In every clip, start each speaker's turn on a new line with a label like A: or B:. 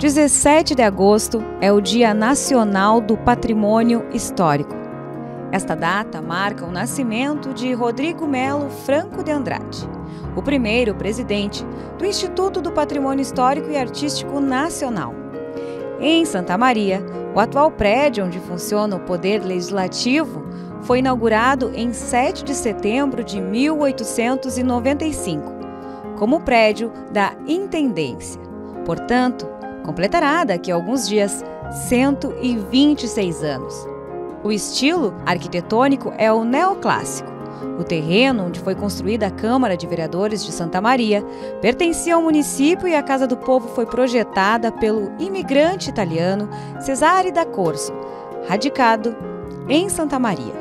A: 17 de agosto é o Dia Nacional do Patrimônio Histórico. Esta data marca o nascimento de Rodrigo Melo Franco de Andrade, o primeiro presidente do Instituto do Patrimônio Histórico e Artístico Nacional. Em Santa Maria, o atual prédio onde funciona o Poder Legislativo foi inaugurado em 7 de setembro de 1895, como prédio da Intendência. Portanto, completará daqui a alguns dias 126 anos. O estilo arquitetônico é o neoclássico. O terreno onde foi construída a Câmara de Vereadores de Santa Maria pertencia ao município e a Casa do Povo foi projetada pelo imigrante italiano Cesare da Corso, radicado em Santa Maria.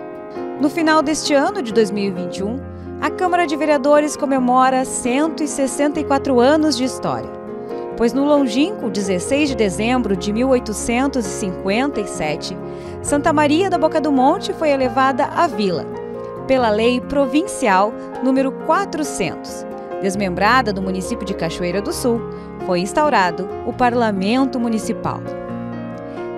A: No final deste ano de 2021, a Câmara de Vereadores comemora 164 anos de história pois no longínquo 16 de dezembro de 1857, Santa Maria da Boca do Monte foi elevada à vila, pela Lei Provincial número 400. Desmembrada do município de Cachoeira do Sul, foi instaurado o Parlamento Municipal.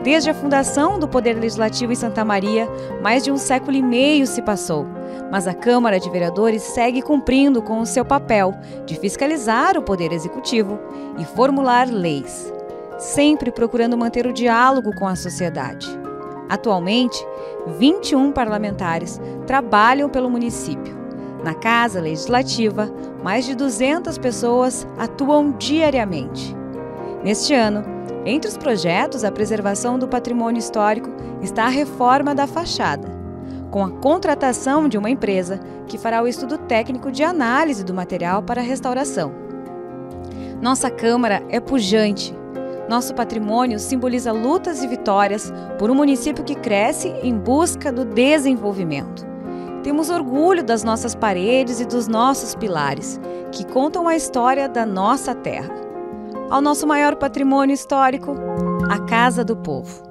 A: Desde a fundação do Poder Legislativo em Santa Maria, mais de um século e meio se passou mas a Câmara de Vereadores segue cumprindo com o seu papel de fiscalizar o Poder Executivo e formular leis, sempre procurando manter o diálogo com a sociedade. Atualmente, 21 parlamentares trabalham pelo município. Na Casa Legislativa, mais de 200 pessoas atuam diariamente. Neste ano, entre os projetos, a preservação do patrimônio histórico está a reforma da fachada com a contratação de uma empresa que fará o estudo técnico de análise do material para restauração. Nossa Câmara é pujante. Nosso patrimônio simboliza lutas e vitórias por um município que cresce em busca do desenvolvimento. Temos orgulho das nossas paredes e dos nossos pilares, que contam a história da nossa terra. Ao nosso maior patrimônio histórico, a Casa do Povo.